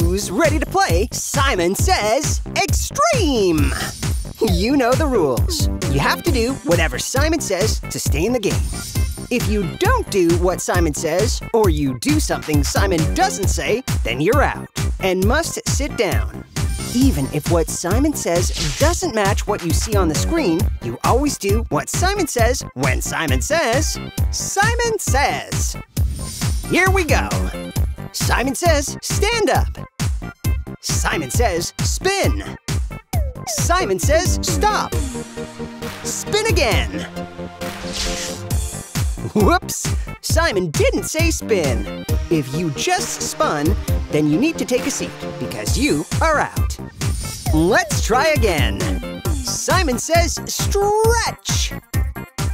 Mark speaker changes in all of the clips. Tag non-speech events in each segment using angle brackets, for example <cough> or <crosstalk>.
Speaker 1: Who's ready to play Simon Says Extreme? You know the rules. You have to do whatever Simon says to stay in the game. If you don't do what Simon says, or you do something Simon doesn't say, then you're out and must sit down. Even if what Simon says doesn't match what you see on the screen, you always do what Simon says when Simon says, Simon says. Here we go. Simon says, stand up. Simon says, spin. Simon says, stop. Spin again. Whoops! Simon didn't say spin. If you just spun, then you need to take a seat because you are out. Let's try again. Simon says stretch.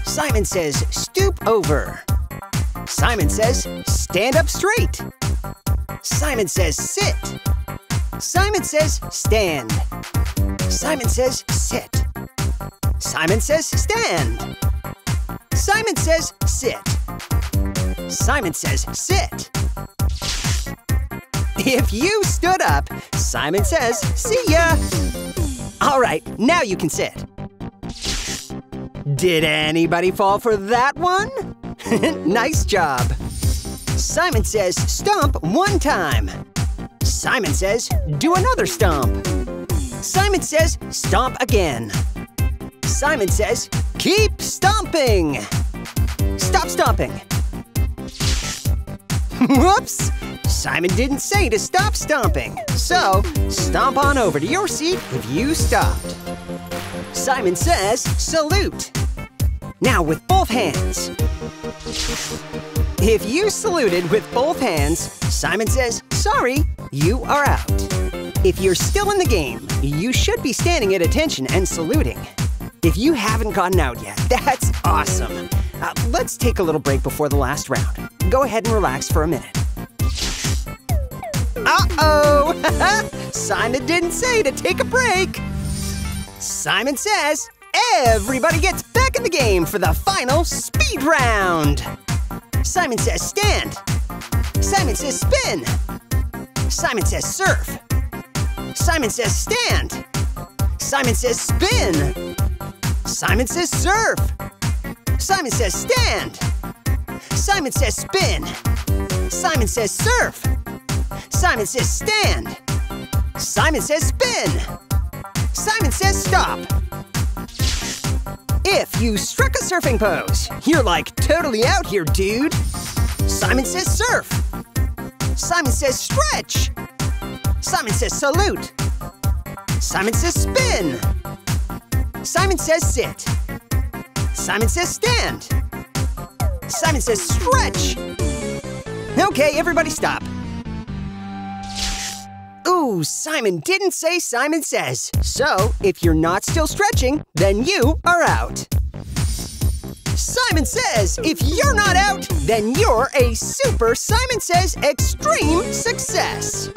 Speaker 1: Simon says stoop over. Simon says stand up straight. Simon says sit. Simon says stand. Simon says sit. Simon says stand. Simon says sit. Simon says sit. If you stood up, Simon says see ya. All right, now you can sit. Did anybody fall for that one? <laughs> nice job. Simon says stomp one time. Simon says do another stomp. Simon says stomp again. Simon says keep stomping. Stop stomping. <laughs> Whoops! Simon didn't say to stop stomping, so stomp on over to your seat if you stopped. Simon says salute. Now with both hands. If you saluted with both hands, Simon says, sorry, you are out. If you're still in the game, you should be standing at attention and saluting. If you haven't gotten out yet, <laughs> that's awesome. Uh, let's take a little break before the last round. Go ahead and relax for a minute. Uh-oh! <laughs> Simon didn't say to take a break. Simon says everybody gets back in the game for the final speed round. Simon says stand. Simon says spin. Simon says surf. Simon says stand. Simon says spin. Simon says surf. Simon says stand. Simon says spin. Simon says surf. Simon says stand. Simon says spin. Simon says stop. If you struck a surfing pose, you're like totally out here, dude. Simon says surf. Simon says stretch. Simon says salute. Simon says spin. Simon says sit. Simon says stand. Simon says stretch. Okay, everybody stop. Simon didn't say Simon says. So, if you're not still stretching, then you are out. Simon says, if you're not out, then you're a super Simon Says extreme success.